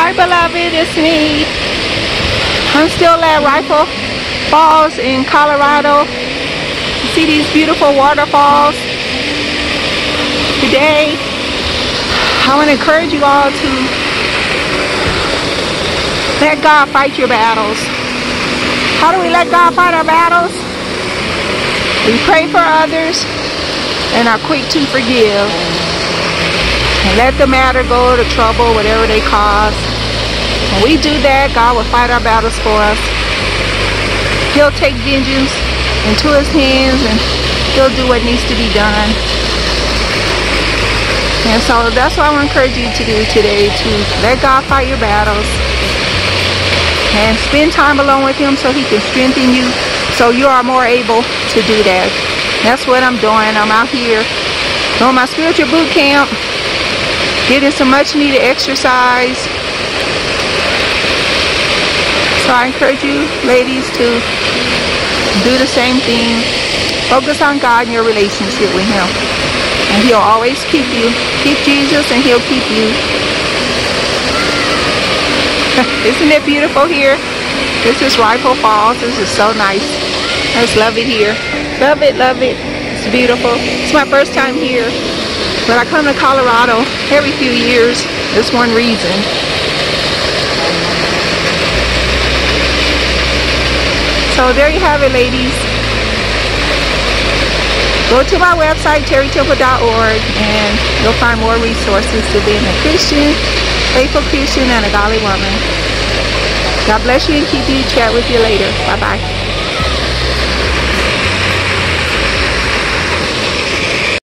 Hi beloved, it's me. I'm still at Rifle Falls in Colorado. You see these beautiful waterfalls. Today, I want to encourage you all to let God fight your battles. How do we let God fight our battles? We pray for others and are quick to forgive. And let the matter go to trouble, whatever they cause. When we do that, God will fight our battles for us. He'll take vengeance into his hands and he'll do what needs to be done. And so that's what I want to encourage you to do today, to let God fight your battles and spend time alone with him so he can strengthen you so you are more able to do that. That's what I'm doing. I'm out here doing my spiritual boot camp, getting some much needed exercise, so I encourage you ladies to do the same thing. Focus on God and your relationship with Him. And He'll always keep you. Keep Jesus and He'll keep you. Isn't it beautiful here? This is Rifle Falls. This is so nice. I just love it here. Love it, love it. It's beautiful. It's my first time here. But I come to Colorado every few years. That's one reason. So there you have it, ladies. Go to my website, territemple.org, and you'll find more resources to being a Christian, faithful Christian, and a godly woman. God bless you and keep you. Chat with you later. Bye-bye.